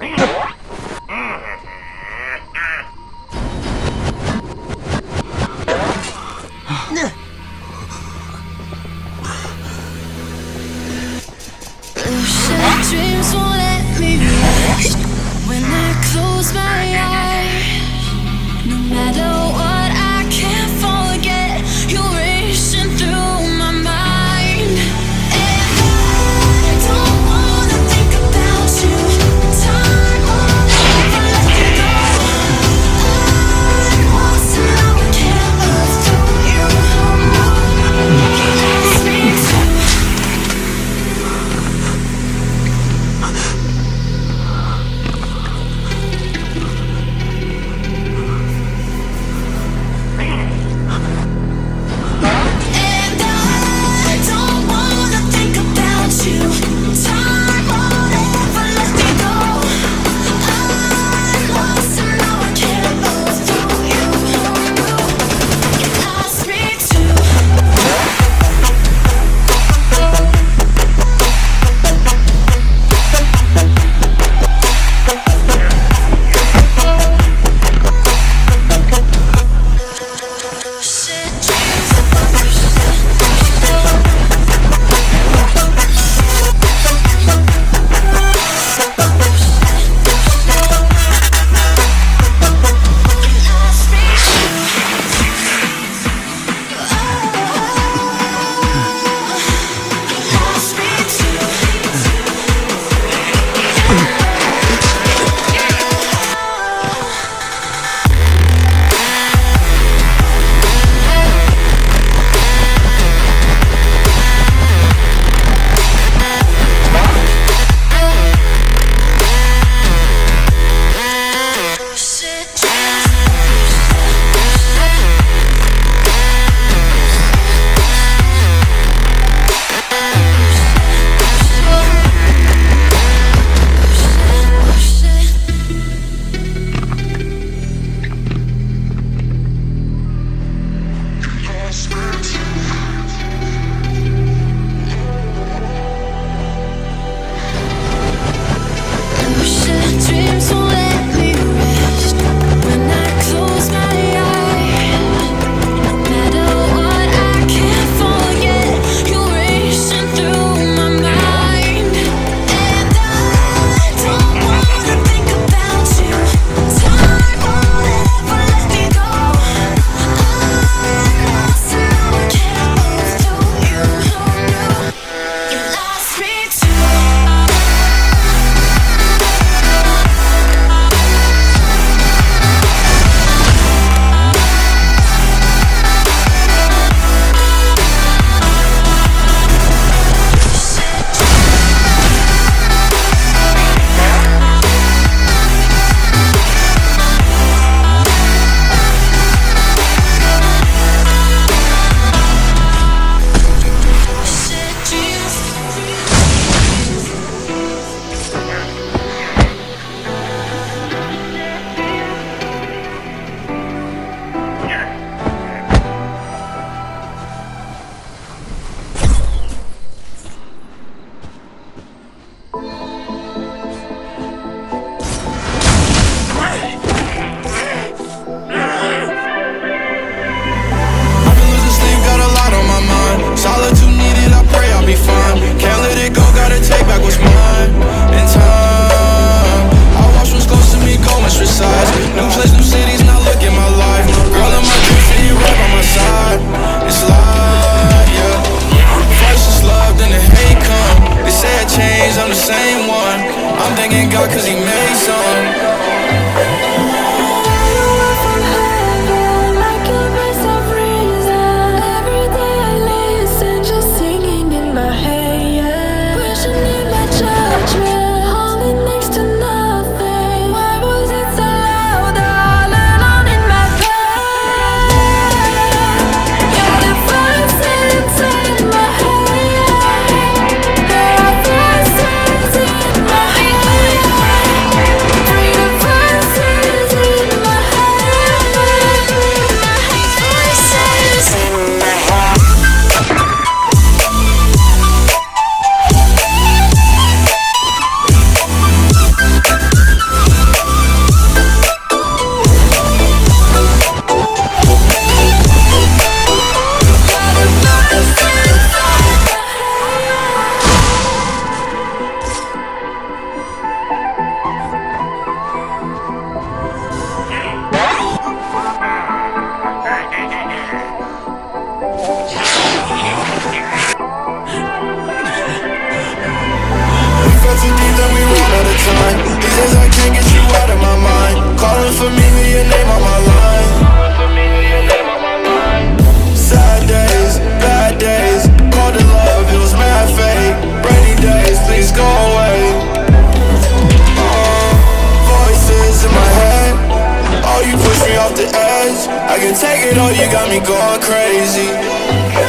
Yeah. thanking God cause he made some. For me, with your name on my line Sad days, bad days call the love, it was mad fate. Rainy days, please go away. Uh, Voices in my head. Oh, you push me off the edge. I can take it all, you got me going crazy.